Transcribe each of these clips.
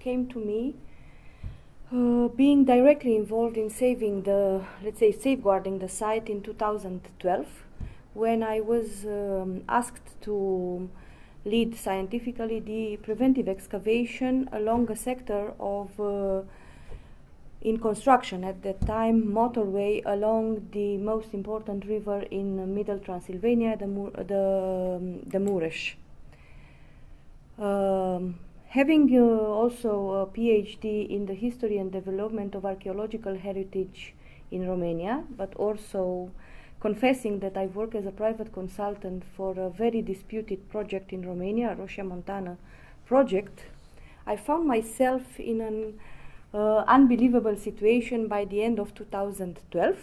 came to me uh, being directly involved in saving the, let's say, safeguarding the site in 2012 when I was um, asked to lead scientifically the preventive excavation along a sector of uh, in construction at that time motorway along the most important river in middle Transylvania, the, Mur the, um, the. Um, having uh, also a PhD in the history and development of archaeological heritage in Romania, but also confessing that I work as a private consultant for a very disputed project in Romania, Roșia Montană project, I found myself in an uh, unbelievable situation by the end of 2012.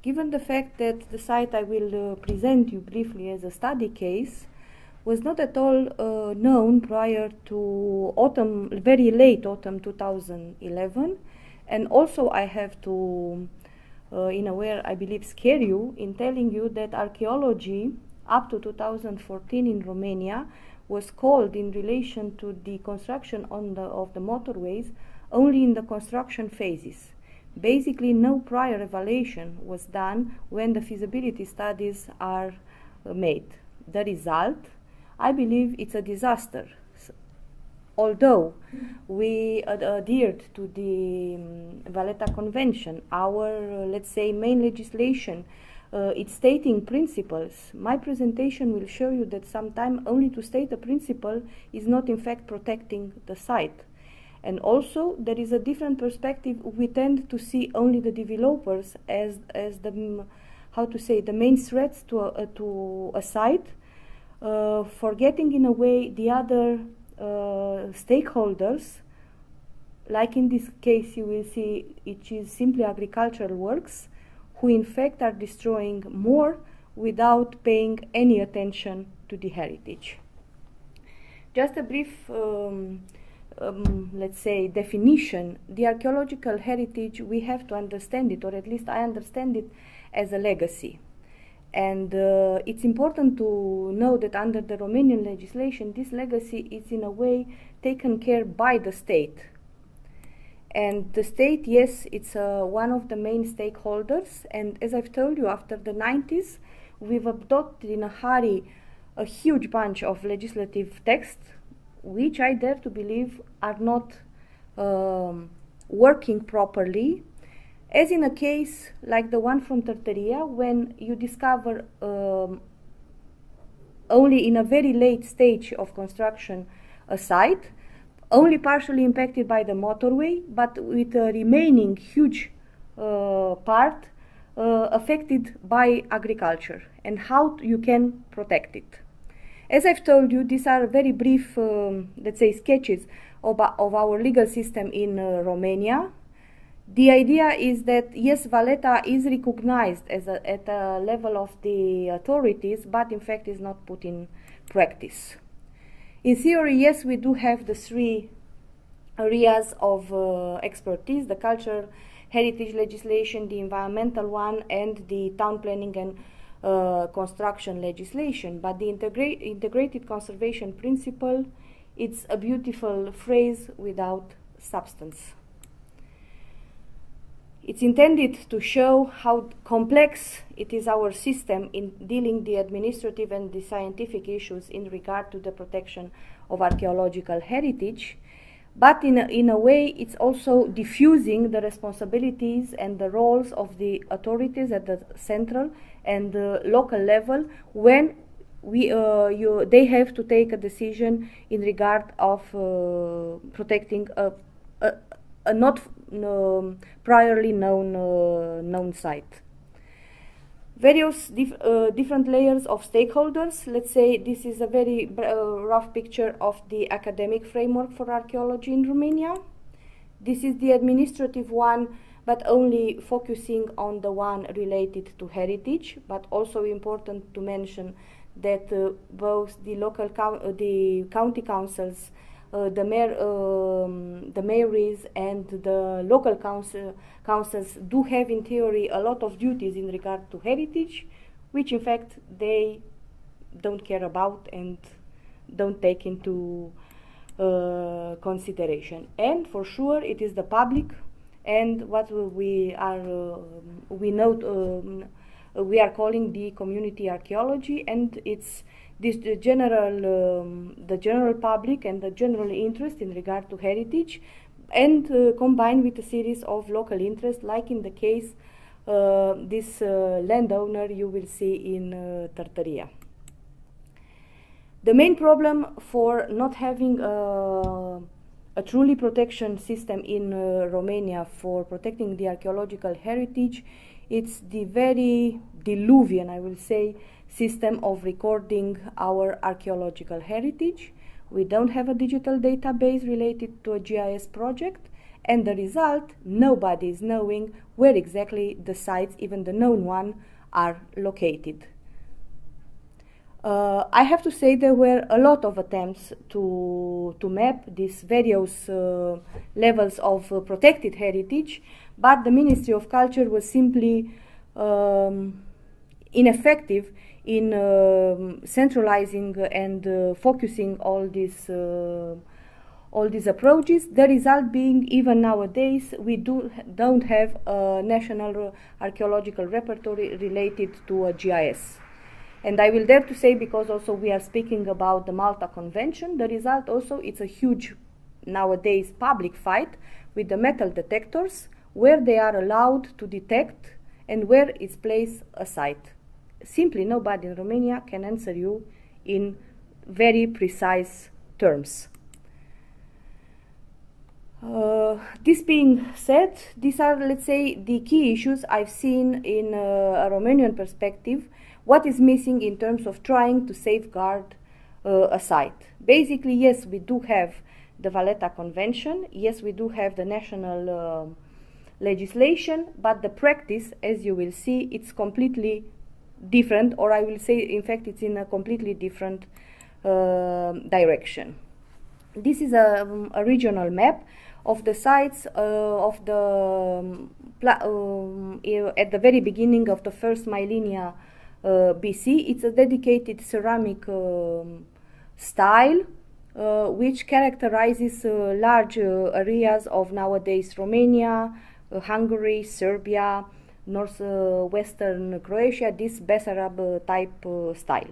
Given the fact that the site I will uh, present you briefly as a study case was not at all uh, known prior to autumn, very late autumn 2011, and also I have to, uh, in a way, I believe, scare you in telling you that archaeology up to 2014 in Romania was called in relation to the construction on the, of the motorways only in the construction phases. Basically, no prior evaluation was done when the feasibility studies are uh, made. The result, I believe, it's a disaster. although we ad adhered to the um, Valletta Convention, our, uh, let's say, main legislation, uh, it's stating principles. My presentation will show you that sometimes only to state a principle is not in fact protecting the site. And also, there is a different perspective. We tend to see only the developers as, as the, how to say, the main threats to a, uh, to a site, uh, forgetting in a way the other uh, stakeholders. Like in this case, you will see it is simply agricultural works, who in fact are destroying more without paying any attention to the heritage. Just a brief um, um, let's say, definition, the archaeological heritage, we have to understand it, or at least I understand it as a legacy. And uh, it's important to know that under the Romanian legislation, this legacy is in a way taken care by the state. And the state, yes, it's uh, one of the main stakeholders. And as I've told you, after the 90s, we've adopted in a hurry a huge bunch of legislative texts which I dare to believe are not um, working properly, as in a case like the one from Târtăria, when you discover um, only in a very late stage of construction a site, only partially impacted by the motorway, but with a remaining huge uh, part uh, affected by agriculture and how you can protect it. As I've told you, these are very brief, um, let's say, sketches of, of our legal system in uh, Romania. The idea is that, yes, Valletta is recognized as a, at a level of the authorities, but in fact is not put in practice. In theory, yes, we do have the three areas of uh, expertise, the culture, heritage legislation, the environmental one, and the town planning and uh, construction legislation, but the integra integrated conservation principle, it's a beautiful phrase without substance. It's intended to show how complex it is our system in dealing the administrative and the scientific issues in regard to the protection of archaeological heritage. But in a, in a way it's also diffusing the responsibilities and the roles of the authorities at the central and the local level when we uh, you they have to take a decision in regard of uh, protecting a, a, a not priorly known uh, known site various dif uh, different layers of stakeholders. Let's say this is a very uh, rough picture of the academic framework for archaeology in Romania. This is the administrative one, but only focusing on the one related to heritage, but also important to mention that uh, both the local, uh, the county councils the mayor, um, the mayories and the local council, councils do have in theory a lot of duties in regard to heritage, which in fact they don't care about and don't take into uh, consideration. And for sure, it is the public and what we are uh, we know um, we are calling the community archaeology, and it's this the general um, the general public and the general interest in regard to heritage, and uh, combined with a series of local interests, like in the case uh, this uh, landowner you will see in uh, Tartaria. The main problem for not having a, a truly protection system in uh, Romania for protecting the archaeological heritage, it's the very diluvian, I will say, system of recording our archaeological heritage. We don't have a digital database related to a GIS project, and the result, nobody is knowing where exactly the sites, even the known one, are located. Uh, I have to say there were a lot of attempts to, to map these various uh, levels of uh, protected heritage, but the Ministry of Culture was simply um, ineffective in um, centralizing and uh, focusing all these uh, all these approaches. The result being, even nowadays, we do don't have a national archaeological repertory related to a GIS. And I will dare to say, because also we are speaking about the Malta Convention, the result also it's a huge nowadays public fight with the metal detectors where they are allowed to detect and where is placed a site. Simply nobody in Romania can answer you in very precise terms. Uh, this being said, these are, let's say, the key issues I've seen in uh, a Romanian perspective what is missing in terms of trying to safeguard uh, a site. Basically, yes, we do have the Valletta Convention, yes, we do have the national uh, legislation, but the practice, as you will see, it's completely different, or I will say, in fact, it's in a completely different uh, direction. This is a, um, a, regional map of the sites uh, of the um, um, at the very beginning of the first millennia uh, BC. It's a dedicated ceramic um, style uh, which characterizes uh, large areas of nowadays Romania, Hungary, Serbia, northwestern Croatia, this Besarab type style.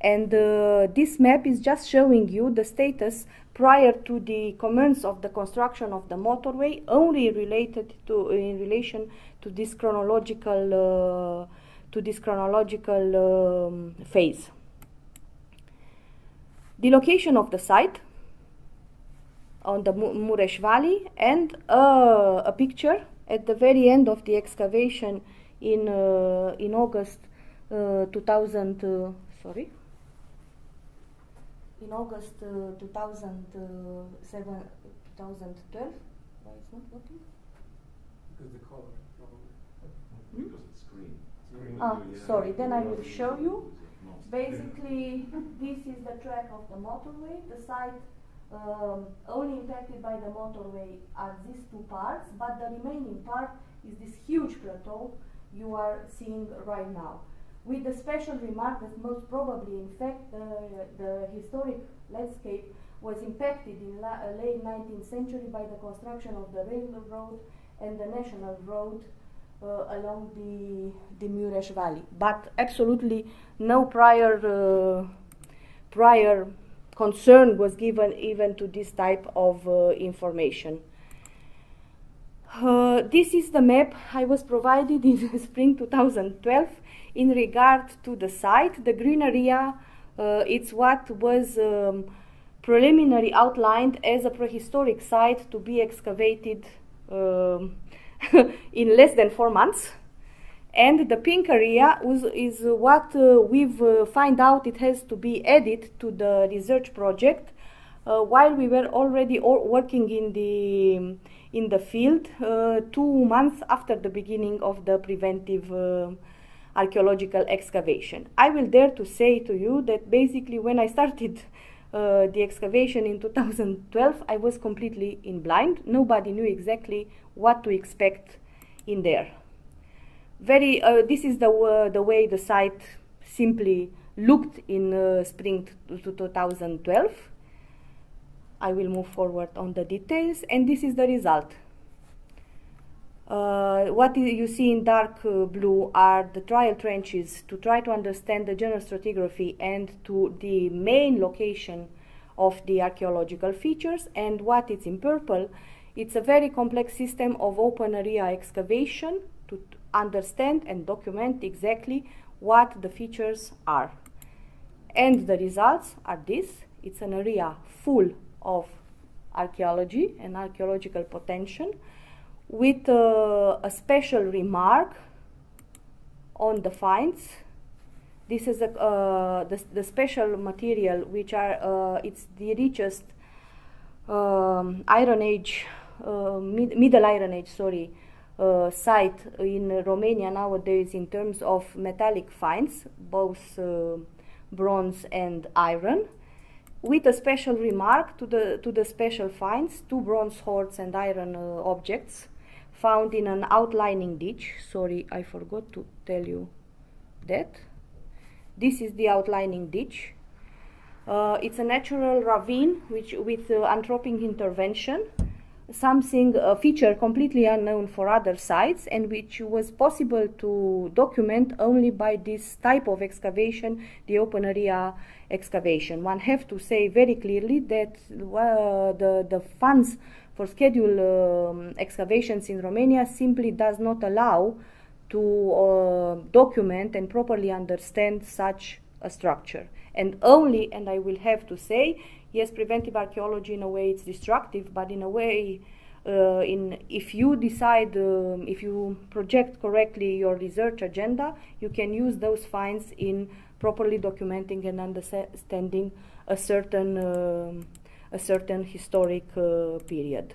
And uh, this map is just showing you the status prior to the commence of the construction of the motorway, only related to in relation to this chronological uh, to this chronological um, phase. The location of the site on the Mureș Valley and uh, a picture at the very end of the excavation in uh, in August uh, 2000 uh, sorry? In August uh, 2007 2012 why it's not working? Because the color probably. Hmm? because it's green. Ah, sorry, then I will show you. Basically, this is the track of the motorway. The site um, only impacted by the motorway are these two parts, but the remaining part is this huge plateau you are seeing right now. With the special remark that most probably, in fact, the, the historic landscape was impacted in la uh, late 19th century by the construction of the railroad and the national road uh, along the, the Mureș Valley. But absolutely no prior, uh, prior concern was given even to this type of uh, information. Uh, this is the map I was provided in spring 2012 in regard to the site. The green area, uh, it's what was um, preliminary outlined as a prehistoric site to be excavated um, in less than four months. And the pink area was, is what uh, we've uh, find out it has to be added to the research project uh, while we were already working in the in the field uh, two months after the beginning of the preventive uh, archaeological excavation. I will dare to say to you that basically when I started uh, the excavation in 2012, I was completely in blind. Nobody knew exactly what to expect in there. Very, uh, this is the, uh, the way the site simply looked in uh, spring 2012. I will move forward on the details, and this is the result. Uh, what you see in dark uh, blue are the trial trenches to try to understand the general stratigraphy and to the main location of the archaeological features. And what is in purple, it's a very complex system of open area excavation to understand and document exactly what the features are. And the results are this. It's an area full of archaeology and archaeological potential with uh, a special remark on the finds. This is a, uh, the, the special material which are, uh, it's the richest um, Iron Age, uh, mid Middle Iron Age, sorry, uh, site in Romania nowadays in terms of metallic finds, both uh, bronze and iron with a special remark to the to the special finds two bronze hoards and iron uh, objects found in an outlining ditch. Sorry, I forgot to tell you that. This is the outlining ditch. Uh, it's a natural ravine which with uh, anthropic intervention, something a feature completely unknown for other sites and which was possible to document only by this type of excavation, the open area excavation. One have to say very clearly that uh, the the funds for scheduled um, excavations in Romania simply does not allow to uh, document and properly understand such a structure. And only, and I will have to say, yes, preventive archaeology in a way it's destructive, but in a way, uh, in if you decide, um, if you project correctly your research agenda, you can use those finds in properly documenting and understanding a certain um, a certain historic uh, period.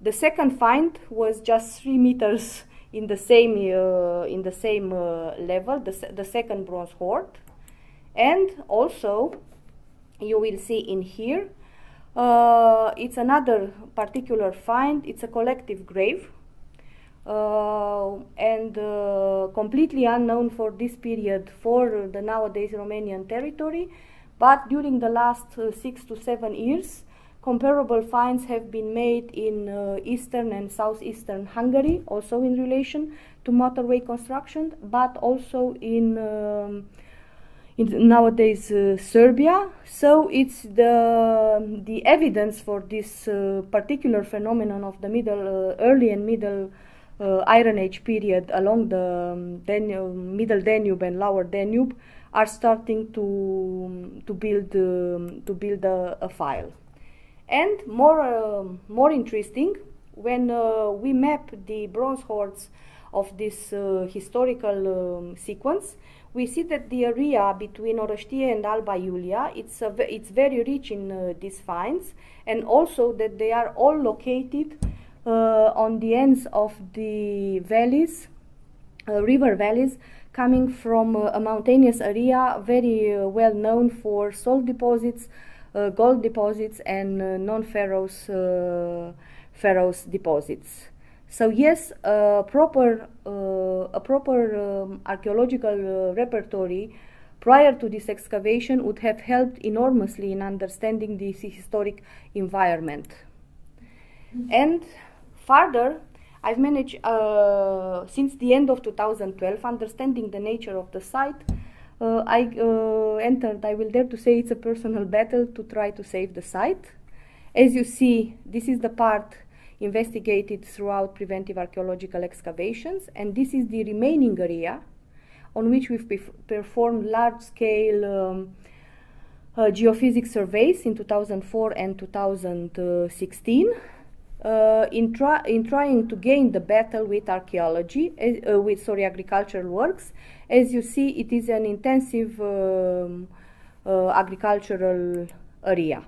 The second find was just three meters in the same uh, in the same uh, level, the, the second bronze hoard, and also you will see in here uh, it's another particular find. It's a collective grave. Uh, and uh, completely unknown for this period for the nowadays Romanian territory, but during the last uh, six to seven years, comparable finds have been made in uh, eastern and southeastern Hungary, also in relation to motorway construction, but also in, um, in nowadays uh, Serbia. So it's the the evidence for this uh, particular phenomenon of the middle, uh, early and middle uh, Iron Age period along the um, Danube, middle Danube and lower Danube are starting to to build um, to build a, a, file. And more uh, more interesting, when uh, we map the bronze hoards of this uh, historical um, sequence, we see that the area between Orăștie and Alba Iulia it's a, it's very rich in uh, these finds, and also that they are all located uh, on the ends of the valleys, uh, river valleys coming from uh, a mountainous area very uh, well known for salt deposits, uh, gold deposits, and non-ferrous ferrous deposits. So yes, a proper a proper um, archaeological repertory prior to this excavation would have helped enormously in understanding this historic environment. Mm -hmm. And further, I've managed uh, since the end of 2012, understanding the nature of the site. Uh, I uh, entered, I will dare to say it's a personal battle to try to save the site. As you see, this is the part investigated throughout preventive archaeological excavations, and this is the remaining area on which we've performed large-scale um, uh, geophysics surveys in 2004 and 2016 uh, in, in trying to gain the battle with archaeology, uh, with sorry agricultural works. As you see, it is an intensive um, uh, agricultural area.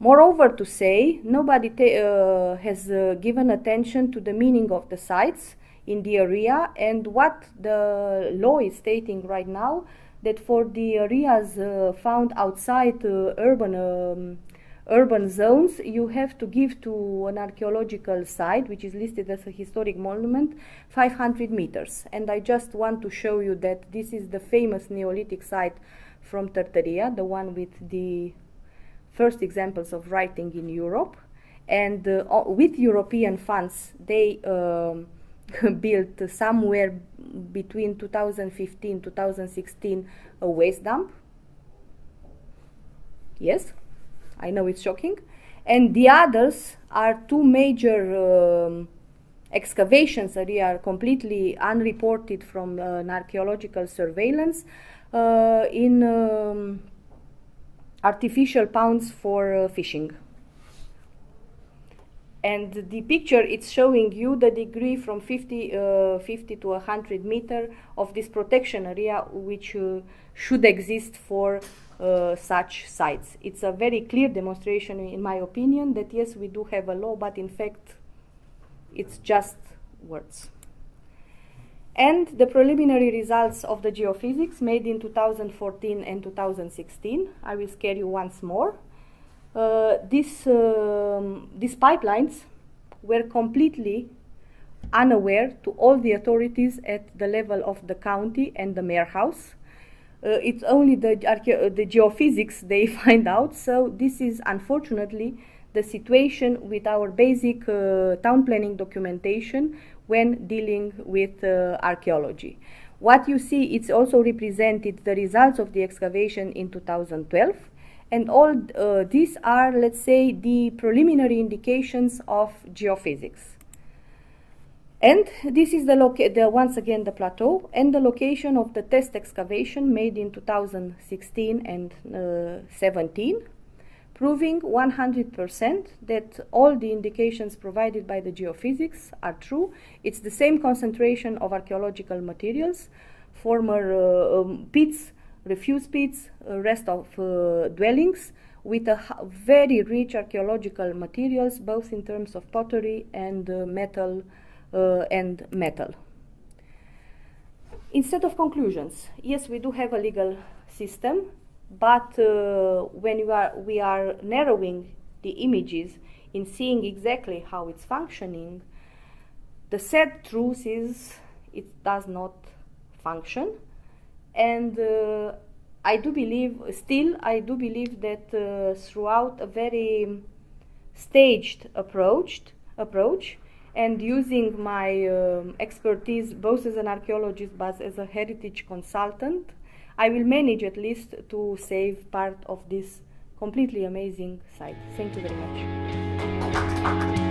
Moreover, to say, nobody uh, has uh, given attention to the meaning of the sites in the area and what the law is stating right now that for the areas uh, found outside urban um, urban zones, you have to give to an archaeological site, which is listed as a historic monument, 500 meters. And I just want to show you that this is the famous Neolithic site from Tartaria, the one with the first examples of writing in Europe. And uh, with European funds, they um, built somewhere between 2015 2016 a waste dump. Yes, I know it's shocking. And the others are two major um, excavations that are completely unreported from uh, an archaeological surveillance uh, in um, artificial ponds for uh, fishing. And the picture it's showing you the degree from 50, uh, 50 to 100 meter of this protection area which uh, should exist for uh, such sites. It's a very clear demonstration in my opinion that yes we do have a law but in fact it's just words. And the preliminary results of the geophysics made in 2014 and 2016. I will scare you once more. Uh, this, um, these pipelines were completely unaware to all the authorities at the level of the county and the mayor house. Uh, it's only the, the geophysics they find out, so this is unfortunately the situation with our basic uh, town planning documentation when dealing with uh, archaeology. What you see, it's also represented the results of the excavation in 2012 and all uh, these are, let's say, the preliminary indications of geophysics. And this is the, the, once again the plateau and the location of the test excavation made in 2016 and uh, 17 proving 100% that all the indications provided by the geophysics are true. It's the same concentration of archaeological materials, former uh, um, pits, refuse pits, uh, rest of uh, dwellings, with a very rich archaeological materials, both in terms of pottery and uh, metal uh, and metal. Instead of conclusions, yes, we do have a legal system but uh, when we are, we are narrowing the images in seeing exactly how it's functioning, the sad truth is it does not function. And uh, I do believe, still, I do believe that uh, throughout a very staged approach, approach and using my um, expertise both as an archaeologist but as a heritage consultant, I will manage at least to save part of this completely amazing site. Thank you very much.